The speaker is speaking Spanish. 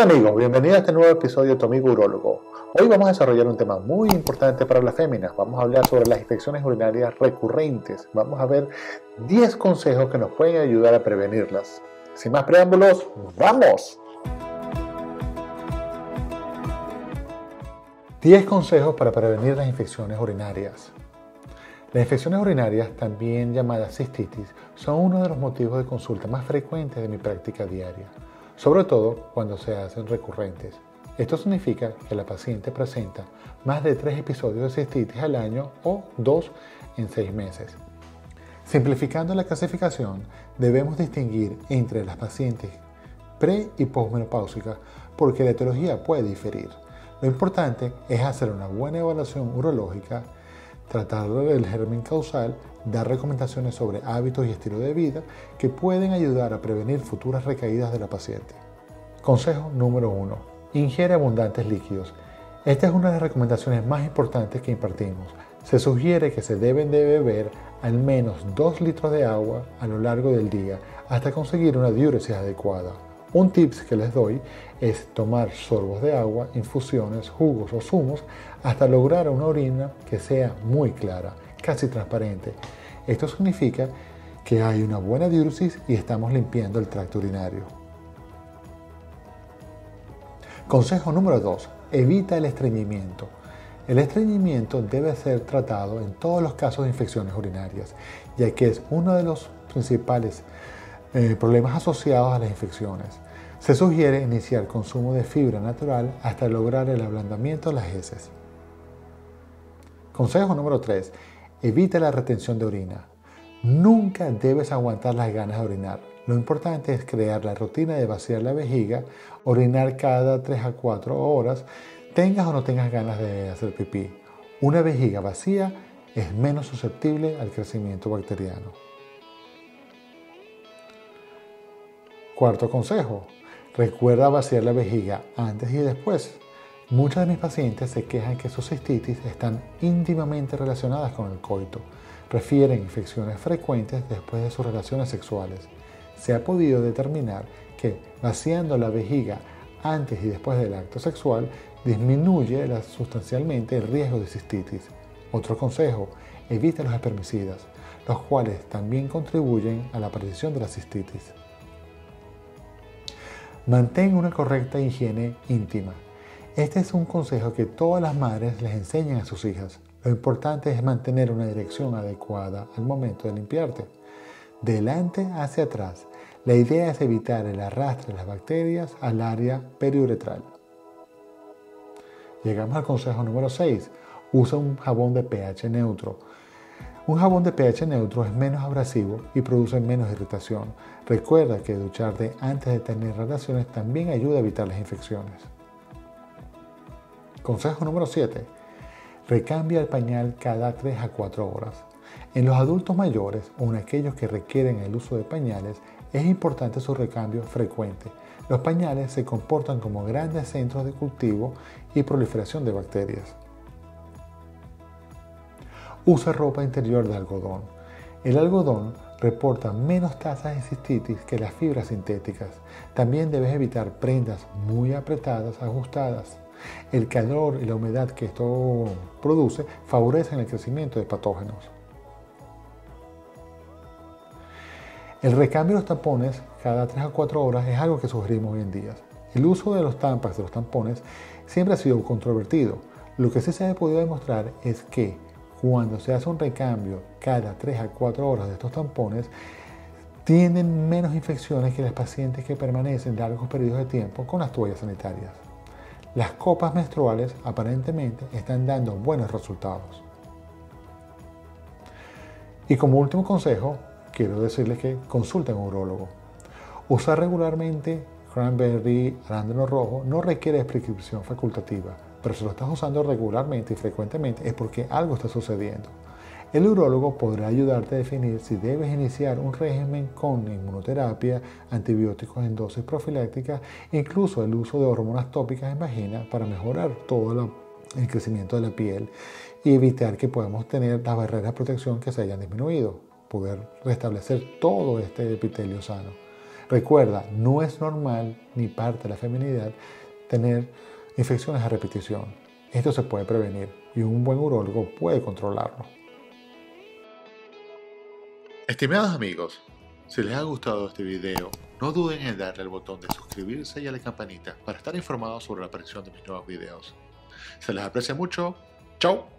Hola amigos, bienvenidos a este nuevo episodio de Tu Amigo Urólogo. Hoy vamos a desarrollar un tema muy importante para las féminas. Vamos a hablar sobre las infecciones urinarias recurrentes. Vamos a ver 10 consejos que nos pueden ayudar a prevenirlas. Sin más preámbulos, ¡vamos! 10 consejos para prevenir las infecciones urinarias. Las infecciones urinarias, también llamadas cistitis, son uno de los motivos de consulta más frecuentes de mi práctica diaria sobre todo cuando se hacen recurrentes. Esto significa que la paciente presenta más de tres episodios de cistitis al año o dos en seis meses. Simplificando la clasificación, debemos distinguir entre las pacientes pre y postmenopáusicas porque la etiología puede diferir. Lo importante es hacer una buena evaluación urológica, tratar del germen causal, dar recomendaciones sobre hábitos y estilo de vida que pueden ayudar a prevenir futuras recaídas de la paciente. Consejo número 1. Ingiere abundantes líquidos. Esta es una de las recomendaciones más importantes que impartimos. Se sugiere que se deben de beber al menos 2 litros de agua a lo largo del día hasta conseguir una diuresis adecuada. Un tips que les doy es tomar sorbos de agua, infusiones, jugos o zumos hasta lograr una orina que sea muy clara, casi transparente. Esto significa que hay una buena diuresis y estamos limpiando el tracto urinario. Consejo número 2. Evita el estreñimiento. El estreñimiento debe ser tratado en todos los casos de infecciones urinarias, ya que es uno de los principales eh, problemas asociados a las infecciones. Se sugiere iniciar consumo de fibra natural hasta lograr el ablandamiento de las heces. Consejo número 3. Evita la retención de orina. Nunca debes aguantar las ganas de orinar. Lo importante es crear la rutina de vaciar la vejiga, orinar cada 3 a 4 horas, tengas o no tengas ganas de hacer pipí. Una vejiga vacía es menos susceptible al crecimiento bacteriano. Cuarto consejo, recuerda vaciar la vejiga antes y después. Muchas de mis pacientes se quejan que sus cistitis están íntimamente relacionadas con el coito. Refieren infecciones frecuentes después de sus relaciones sexuales. Se ha podido determinar que vaciando la vejiga antes y después del acto sexual disminuye sustancialmente el riesgo de cistitis. Otro consejo, evita los espermicidas, los cuales también contribuyen a la aparición de la cistitis. Mantén una correcta higiene íntima. Este es un consejo que todas las madres les enseñan a sus hijas. Lo importante es mantener una dirección adecuada al momento de limpiarte. Delante hacia atrás. La idea es evitar el arrastre de las bacterias al área periuretral. Llegamos al consejo número 6. Usa un jabón de pH neutro. Un jabón de pH neutro es menos abrasivo y produce menos irritación. Recuerda que ducharte antes de tener relaciones también ayuda a evitar las infecciones. Consejo número 7. Recambia el pañal cada 3 a 4 horas. En los adultos mayores o en aquellos que requieren el uso de pañales, es importante su recambio frecuente. Los pañales se comportan como grandes centros de cultivo y proliferación de bacterias. Usa ropa interior de algodón. El algodón reporta menos tasas de cistitis que las fibras sintéticas. También debes evitar prendas muy apretadas, ajustadas. El calor y la humedad que esto produce favorecen el crecimiento de patógenos. El recambio de los tampones cada 3 a 4 horas es algo que sugerimos hoy en día. El uso de los tampax de los tampones siempre ha sido controvertido. Lo que sí se ha podido demostrar es que cuando se hace un recambio cada 3 a 4 horas de estos tampones, tienen menos infecciones que las pacientes que permanecen largos periodos de tiempo con las toallas sanitarias. Las copas menstruales aparentemente están dando buenos resultados. Y como último consejo, quiero decirles que consulten a un urólogo. Usar regularmente cranberry, arándano rojo no requiere prescripción facultativa pero si lo estás usando regularmente y frecuentemente es porque algo está sucediendo. El urólogo podrá ayudarte a definir si debes iniciar un régimen con inmunoterapia, antibióticos en dosis profilácticas, incluso el uso de hormonas tópicas en vagina para mejorar todo el crecimiento de la piel y evitar que podamos tener las barreras de protección que se hayan disminuido, poder restablecer todo este epitelio sano. Recuerda, no es normal ni parte de la feminidad tener infecciones a repetición. Esto se puede prevenir y un buen urólogo puede controlarlo. Estimados amigos, si les ha gustado este video, no duden en darle al botón de suscribirse y a la campanita para estar informados sobre la aparición de mis nuevos videos. Se les aprecia mucho. ¡Chao!